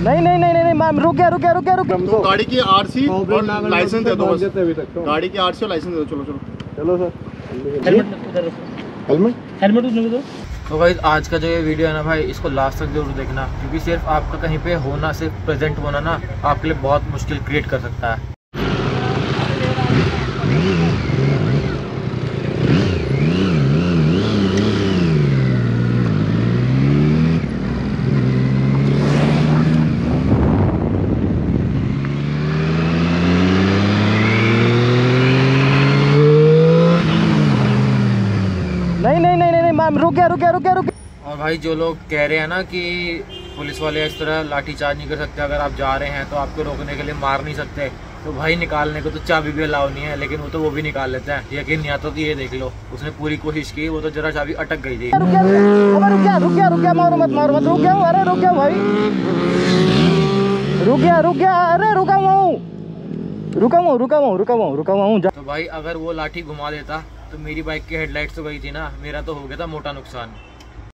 नहीं नहीं नहीं नहीं मैम रुक गया रुक गया रुक गया रुक गया। तो गाड़ी की आरसी और लाइसेंस दे दो बस। तो। गाड़ी की आरसी और लाइसेंस दे दो चलो चलो। चलो सर। हेलमेट उधर रखो। हेलमेट हेलमेट उसमें दो। तो भाई आज का जो ये वीडियो है ना भाई इसको लास्ट तक ज़रूर देखना क्योंकि सिर्फ़ आपका कहीं पे होना सिर्फ़ प्रेजेंट होना ना आपके लिए बहुत मुश्किल क्रिएट कर सकता है। नहीं नहीं नहीं मैम रुक गया रुक गया रुक गया रुक गया और भाई जो लोग कह रहे हैं ना कि पुलिस वाले इस तरह लाठी चार्ज नहीं कर सकते अगर आप जा रहे हैं तो आपको रोकने के लिए मार नहीं सकते तो भाई निकालने को तो चाबी भी अलाउ नहीं है लेकिन वो तो वो भी निकाल लेते हैं यकीन नहीं आता तो ये देख लो उसने पूरी कोशिश की वो तो जरा चाबी अटक गई थी रुक गया अबे रुक गया रुक गया रुक गया मारो मत मारो मत रुक गया हूँ, अरे रुक गया भाई रुक गया रुक गया अरे रुका हुआ रुका हुआ रुका हुआ रुका हुआ रुका हुआ तो भाई अगर वो लाठी घुमा देता तो मेरी बाइक की हेडलाइट तो गई थी ना मेरा तो हो गया था मोटा नुकसान।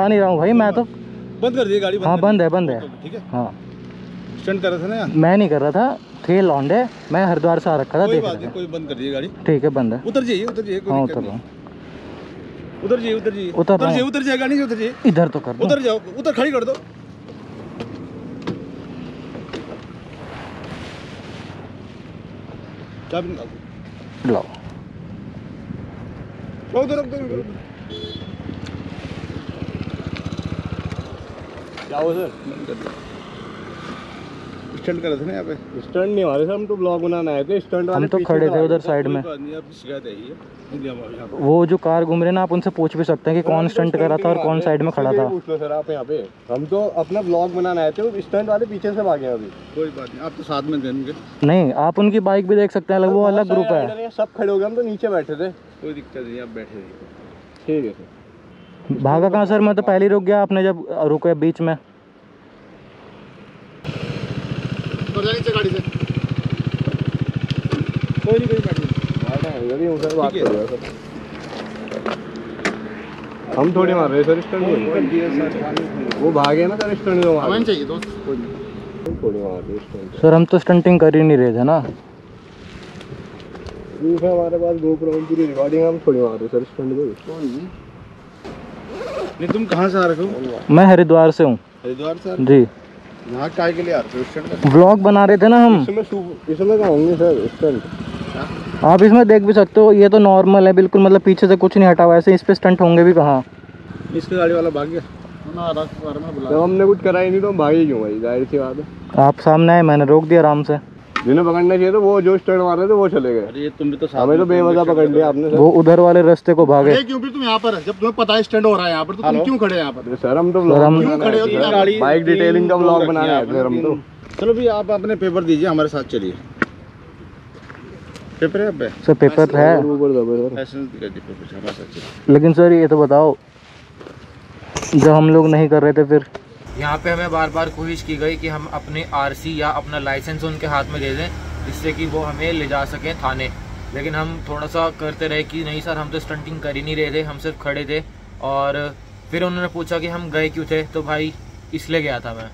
आ नहीं रहा हूँ भाई मैं तो बंद कर दिए गाड़ी हाँ बंद है बंद है। ठीक है। हाँ। स्टंट कर रहे थे ना मैं नहीं कर रहा था थे लौंडे मैं हरिद्वार से आ रखा था कोई देख बात नहीं कोई बंद कर दिए गाड़ी। ठीक है बंद है। उतर जाइए उतर जाइए हाँ कोई उतर रहा उतर जाइए उतर जाइए। उतर जाइए। उतर जाइए गाड़ी से उतर जाइए। इधर तो कर दो। उतर जाओ उतर खड़ी कर दो। चाबी निकाल दो। लाओ। रोक दो रोक दो दो। सर? स्टंट कर रहे थे ना यहाँ पे। स्टंट नहीं हमारे सर हम तो ब्लॉग बनाने आए थे स्टंट हम तो खड़े थे उधर साइड में। वो जो कार घूम रहे ना आप उनसे पूछ भी सकते हैं कि कौन स्टंट करा था और कौन साइड में खड़ा था। पूछ लो सर आप यहाँ पे। हम तो अपना ब्लॉग बनाने आए थे स्टंट वाले पीछे से भागे अभी। कोई बात नहीं आप तो साथ में नहीं आप उनकी बाइक भी देख सकते हैं अलग वो अलग ग्रुप है सब खड़े हो गए हम तो नीचे बैठे थे। कोई दिक्कत नहीं आप बैठे रहिए। ठीक है सर। भागा कहाँ सर? मैं तो पहले रुक गया आपने जब रुके बीच में। उतर जा नीचे गाड़ी से। कोई नहीं कोई बात नहीं। इधर ही हम थोड़ी मार रहे सर स्टंट वो भागे ना सर स्टंट चाहिए दोस्त। सर हम तो स्टंटिंग कर ही नहीं रहे थे ना। प्रूफ है हमारे पास गोप्रो हम पूरी रिकॉर्डिंग हम थोड़ी मार रहे सर स्टंट को। नहीं तुम कहाँ से आ रहे हो? मैं हरिद्वार से हूँ। हरिद्वार से जी। यहाँ काय के लिए आ रहे हो व्लॉग बना रहे थे ना हम। इसमें इसमें कहाँ होंगे सर स्टंट आप इसमें देख भी सकते हो ये तो नॉर्मल है बिल्कुल मतलब पीछे से कुछ नहीं हटा हुआ ऐसे इस पे स्टंट होंगे भी कहाँ। इसके गाड़ी वाला भाग गया। ना में जब हमने कुछ करा ही नहीं तो हम भागे क्यों भाई? ज़ाहिर सी बात है। आप सामने आए मैंने रोक दिया आराम से। जिन्हें पकड़ना चाहिए था वो जो स्टंट मार रहे थे वो चले गए। ये तुम भी तो हमें तो बेवजह पकड़ लिया आपने वो उधर वाले रास्ते को भागे। क्यों फिर तुम यहाँ पर जब तुम्हें पता है स्टैंड हो रहा है यहाँ पर तो तुम क्यों खड़े यहाँ पर? सर हम तो हो बाइक डिटेलिंग का ब्लॉग रखी बनाने है आए थे हम तो। चलो भी आप अपने पेपर दीजिए हमारे साथ चलिए। पेपर है सर पेपर है। सर। लेकिन सर ये तो बताओ जब हम लोग नहीं कर रहे थे फिर? यहाँ पे हमें बार बार कोशिश की गई कि हम अपने आरसी या अपना लाइसेंस उनके हाथ में दे दें, जिससे कि वो हमें ले जा सकें थाने। लेकिन हम थोड़ा सा करते रहे कि नहीं सर, हम तो स्टंटिंग कर ही नहीं रहे थे, हम सिर्फ़ खड़े थे। और फिर उन्होंने पूछा कि हम गए क्यों थे? तो भाई, इसलिए गया था मैं।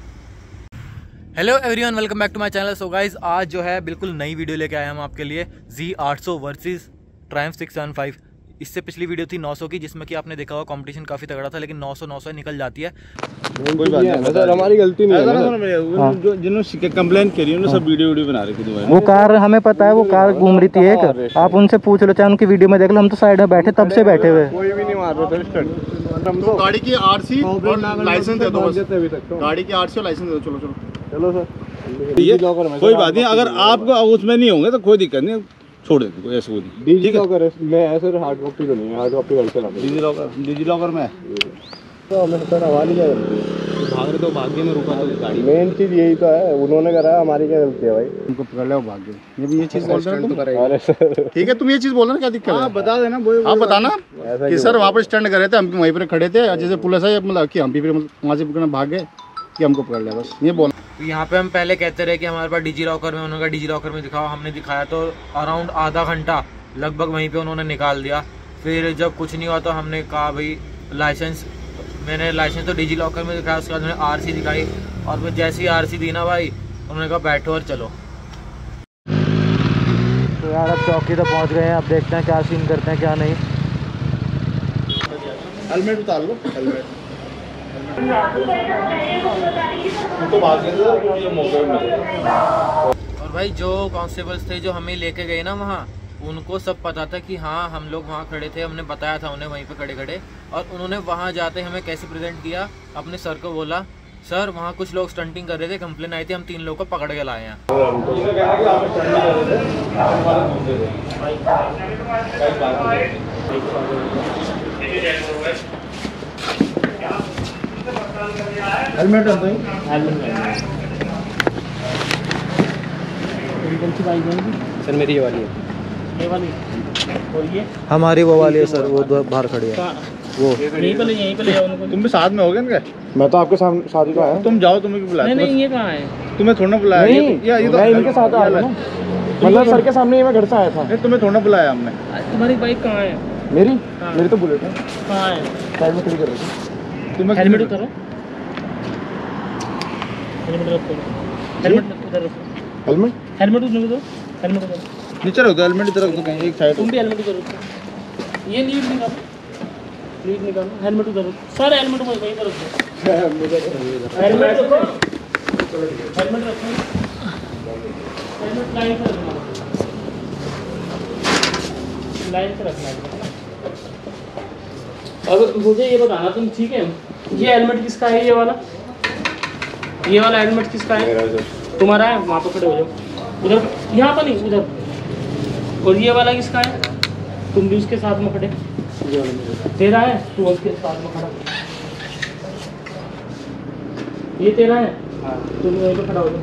Hello everyone welcome back to my channel so guys आज जो है बिल्कुल नई वीडियो लेके आए हम आपके लिए। जी आठ सौ वर्सेज ट्राइम सिक्स सेवन फाइव इससे पिछली वीडियो थी 900 की जिसमें कि आपने देखा होगा कंपटीशन काफ़ी तगड़ा था लेकिन 900 900 निकल जाती है। कोई बात नहीं सर हमारी गलती नहीं है जिन्होंने कंप्लेन करी उन्होंने सब वीडियो वीडियो बना थी वो कार हमें पता है वो कार घूम रही थी एक। आप उनसे पूछ लो चाहे उनकी वीडियो में देख लो हम तो साइड में बैठे तब से बैठे हुए। कोई भी नहीं मार रहे सर स्टंट हम तो गाड़ी की आरसी और लाइसेंस दे दो तक तो। गाड़ी की आरसी और लाइसेंस दे दो चलो चलो। चलो सर। ये कोई बात नहीं अगर आप उसमें नहीं होंगे तो कोई दिक्कत नहीं। छोड़ देते कोई ऐसा वो नहीं। डिजी लॉकर में है सर हार्ड कॉपी तो नहीं है हार्ड कॉपी घर से डिजी लॉकर डिजी लॉकर में? तो हमें सर हमारी क्या भाग रहे तो भाग्य में रुका तो गाड़ी मेन चीज़ यही तो है उन्होंने करा हमारी क्या गलती है भाई? उनको पकड़ लिया भाग्य ये भी ये चीज़ बोल रहे हो अरे सर। ठीक है तुम ये चीज़ बोल रहे ना क्या दिक्कत हाँ? है बता देना वो आप बताना ऐसा कि सर वहाँ पर स्टैंड कर रहे थे हम वहीं पर खड़े थे जैसे पुलिस आई मतलब कि हम भी फिर वहाँ से पकड़ना भाग गए कि हमको पकड़ लिया बस ये बोल तो यहाँ पे हम पहले कहते रहे कि हमारे पास डिजी लॉकर में, उन्होंने डिजी लॉकर में दिखाओ। हमने दिखाया तो अराउंड आधा घंटा लगभग वहीं पे उन्होंने निकाल दिया। फिर जब कुछ नहीं हुआ तो हमने कहा, भाई लाइसेंस मैंने लाइसेंस तो डिजी लॉकर में दिखाया, उसके बाद मैंने आरसी दिखाई और फिर जैसी आर दी ना भाई, उन्होंने कहा, बैठो और चलो। तो यार, अब चौकी तक पहुँच गए हैं, अब देखते हैं क्या सीन करते हैं, क्या नहीं। हेलमेट उतार लो हेलमेट और भाई, जो कॉन्स्टेबल्स थे, जो हमें लेके गए ना वहाँ, उनको सब पता था कि हाँ हम लोग वहाँ खड़े थे, हमने बताया था उन्हें वहीं पे खड़े खड़े और उन्होंने वहाँ जाते हमें कैसे प्रेजेंट किया, अपने सर को बोला सर वहाँ कुछ लोग स्टंटिंग कर रहे थे कंप्लेन आई थी, हम तीन लोग को पकड़ के लाए हैं। हेलमेट डाल दो सर मेरी ये वाली है। ये वाली। और ये? हमारी वो वाली है सर वो दो बाहर खड़ी है। वो। यहीं पे ले यहीं पे ले उनको। तुम भी साथ में हो गए इनके? मैं तो आपके सामने शादी का आया तुम जाओ तुम्हें क्यों बुलाया? नहीं ये कहाँ है? तुम्हें थोड़ा ना बुलाया। ये नहीं तो- ये- ये तो मैं इनके साथ आया ना मतलब सर के सामने ही मैं घर से आया था। नहीं तुम्हें थोड़ा ना बुलाया हमने। तुम्हारी बाइक कहाँ है? मेरी? मेरी तो बुलेट है। कहाँ है? साइड में खड़ी कर रही थी तुम्हें हेलमेट उतारो हेलमेट हेलमेट उधर दो हेलमेट नीचे रख दो हेलमेट इधर रख दो कहीं एक साइड। तुम भी हेलमेट उधर रखो। ये लीड निकालो। लीड निकालो हेलमेट उधर रखो। सर हेलमेट वहीं पर रखो। हेलमेट रखो। हेलमेट रखो। हेलमेट लाइन से रखना। लाइन से रखना। है अब मुझे ये बताना तुम ठीक है? ये हेलमेट किसका है ये वाला? ये वाला हेलमेट किसका है? तुम्हारा है? वहाँ पर खड़े हो जाओ। उधर यहाँ पर नहीं उधर। और ये वाला किसका है? तुम भी उसके साथ में खड़े। तेरा है? तू उसके साथ में खड़ा। ये तेरा है? तुम वहीं पे खड़ा हो जाओ।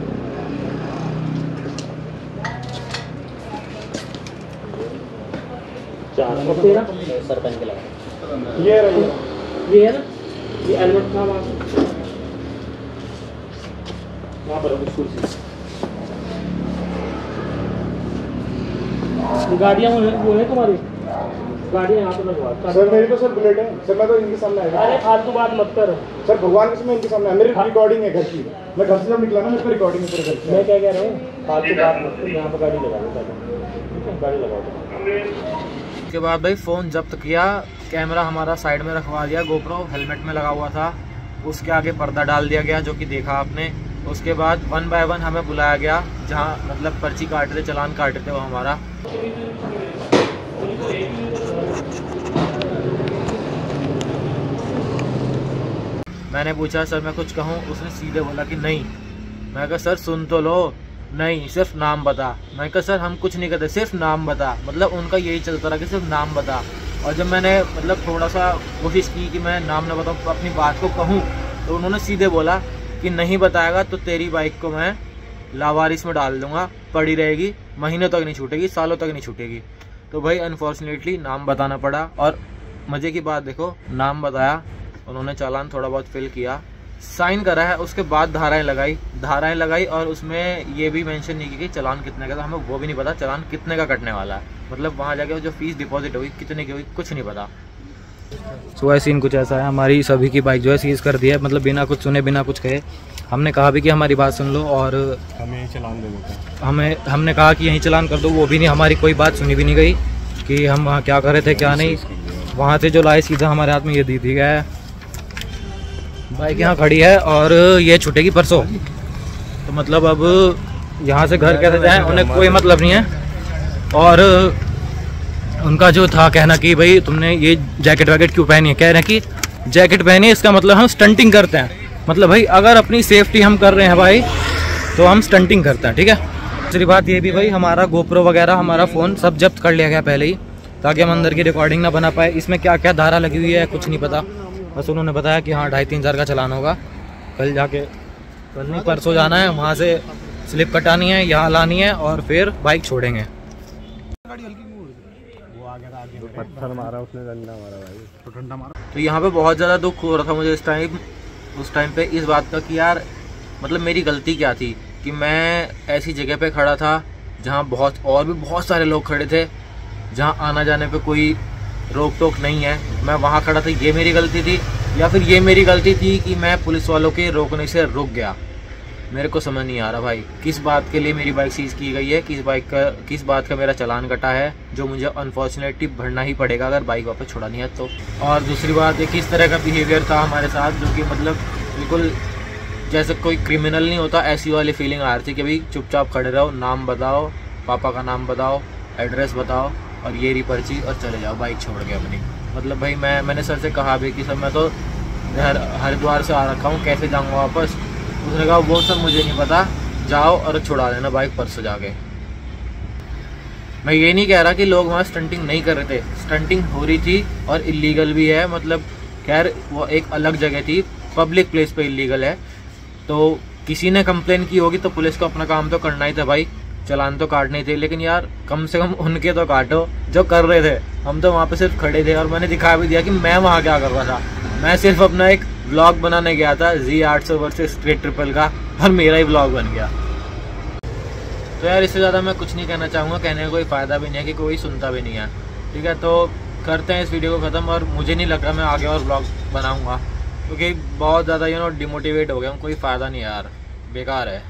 चार। और तेरा? सरपंच के लगा। ये रही ये है ना? ये हेलमेट था वहाँ पर स्कूल गाड़ियाँ वो है तुम्हारी? गाड़ियाँ यहाँ पे लगवा सर मेरी तो सर बुलेट है। सर मैं तो इनके सामने आया। अरे फालतू बात मत कर। सर भगवान के समय इनके सामने मेरी रिकॉर्डिंग है घर की। मैं घर से जब निकला ना मेरे रिकॉर्डिंग है पूरे घर की। मैं क्या कह रहा हूँ? फालतू बात मत कर यहाँ पे गाड़ी लगा दो पहले। ठीक है गाड़ी लगाओ। उसके बाद भाई फ़ोन जब्त किया। कैमरा हमारा साइड में रखवा दिया। गोप्रो हेलमेट में लगा हुआ था। उसके आगे पर्दा डाल दिया गया जो कि देखा आपने। उसके बाद वन बाय वन हमें बुलाया गया, जहाँ मतलब पर्ची काट रहे, चलान काट रहे थे वो हमारा। मैंने पूछा, सर, मैं कुछ कहूँ? उसने सीधे बोला कि, नहीं। मैं कहा, सर, सुन तो लो। नहीं, सिर्फ़ नाम बता। मैं कहा, सर, हम कुछ नहीं करते सिर्फ़ नाम बता। मतलब उनका यही चलता रहा कि सिर्फ़ नाम बता। और जब मैंने मतलब थोड़ा सा कोशिश की कि मैं नाम ना बताऊँ, अपनी बात को कहूँ तो उन्होंने सीधे बोला कि नहीं बताएगा तो तेरी बाइक को मैं लावारिस में डाल दूँगा। पड़ी रहेगी, महीनों तक नहीं छूटेगी, सालों तक नहीं छूटेगी। तो भाई अनफॉर्चुनेटली नाम बताना पड़ा। और मज़े की बात देखो, नाम बताया, उन्होंने चालान थोड़ा बहुत फिल किया। साइन करा है, उसके बाद धाराएँ लगाई। धाराएँ लगाई और उसमें ये भी मेंशन नहीं की कि चालान कितने का था। हमें वो भी नहीं पता, चालान कितने का कटने वाला है। मतलब वहाँ जाके जो फ़ीस डिपॉजिट होगी कितने की होगी कुछ नहीं पता। सो so, सीन कुछ ऐसा है हमारी सभी की बाइक जो है सीज कर दी है मतलब बिना कुछ सुने बिना कुछ कहे। हमने कहा भी कि हमारी बात सुन लो और हमें चलान दे देते हमें हमने कहा कि यहीं चलान कर दो वो भी नहीं हमारी कोई बात सुनी भी नहीं गई कि हम वहाँ क्या कर रहे थे क्या नहीं। वहाँ से जो लाए सीधा हमारे हाथ में ये दी थी गया है। बाइक यहाँ खड़ी है और ये छुटेगी परसों। तो मतलब अब यहाँ से घर कैसे जाए उन्हें कोई मतलब नहीं है। और उनका जो था कहना कि भाई, तुमने ये जैकेट वैकेट क्यों पहनी है? कह रहे हैं कि जैकेट पहनी, इसका मतलब हम स्टंटिंग करते हैं। मतलब भाई, अगर अपनी सेफ्टी हम कर रहे हैं भाई तो हम स्टंटिंग करते हैं, ठीक है? दूसरी बात ये भी भाई, हमारा गोप्रो वगैरह, हमारा फ़ोन सब जब्त कर लिया गया पहले ही, ताकि हम अंदर की रिकॉर्डिंग ना बना पाए। इसमें क्या क्या धारा लगी हुई है, कुछ नहीं पता। बस उन्होंने बताया कि हाँ ढाई तीन हज़ार का चलान होगा। कल जाके, कल नहीं, परसों जाना है, वहाँ से स्लिप कटानी है, यहाँ लानी है, और फिर बाइक छोड़ेंगे। पत्थर मारा उसने डंडा मारा भाई। तो डंडा मारा। तो यहाँ पे बहुत ज़्यादा दुख हो रहा था मुझे इस टाइम उस टाइम पे इस बात का कि यार मतलब मेरी गलती क्या थी? कि मैं ऐसी जगह पे खड़ा था जहाँ बहुत और भी बहुत सारे लोग खड़े थे जहाँ आना जाने पे कोई रोक टोक नहीं है। मैं वहाँ खड़ा था ये मेरी गलती थी या फिर ये मेरी गलती थी कि मैं पुलिस वालों के रोकने से रुक गया। मेरे को समझ नहीं आ रहा भाई। किस बात के लिए मेरी बाइक सीज की गई है? किस बाइक का, किस बात का मेरा चलान कटा है? जो मुझे अनफॉर्चुनेटली भरना ही पड़ेगा अगर बाइक वापस छुड़ानी है तो। और दूसरी बात ये किस तरह का बिहेवियर था हमारे साथ, जो कि मतलब बिल्कुल जैसे कोई क्रिमिनल नहीं होता, ऐसी वाली फीलिंग आ रही थी कि भाई, चुपचाप खड़े रहो, नाम बताओ, पापा का नाम बताओ एड्रेस बताओ, और ये रही पर्ची, और चले जाओ बाइक छोड़ के अपनी। मतलब भाई, मैं, मैंने सर से कहा भी कि सर, मैं तो हर हरिद्वार से आ रखा हूँ, कैसे जाऊँगा वापस? उसने कहा, वो सब मुझे नहीं पता। जाओ और छुड़ा लेना बाइक परसों जाके. मैं ये नहीं कह रहा कि लोग वहाँ स्टंटिंग नहीं कर रहे थे। स्टंटिंग हो रही थी और इलीगल भी है। मतलब खैर, वो एक अलग जगह थी। पब्लिक प्लेस पे इलीगल है। तो किसी ने कंप्लेन की होगी तो पुलिस को अपना काम तो करना ही था भाई। चलान तो काटने थे। लेकिन यार, कम से कम उनके तो काटो। जो कर रहे थे, हम तो वहाँ पे सिर्फ़ खड़े थे और मैंने दिखा भी दिया कि मैं वहाँ क्या कर रहा था। मैं सिर्फ़ अपना एक व्लॉग बनाने गया था जी आठ सौ वर्सेज स्ट्रेट ट्रिपल का, और मेरा ही व्लॉग बन गया। तो यार, इससे ज़्यादा मैं कुछ नहीं कहना चाहूँगा, कहने का कोई फ़ायदा भी नहीं है कि कोई सुनता भी नहीं है। ठीक है तो करते हैं इस वीडियो को ख़त्म, और मुझे नहीं लग रहा मैं आगे और ब्लॉग बनाऊँगा, क्योंकि बहुत ज़्यादा यू नो डिमोटिवेट हो गया हूँ, कोई फ़ायदा नहीं यार, बेकार है।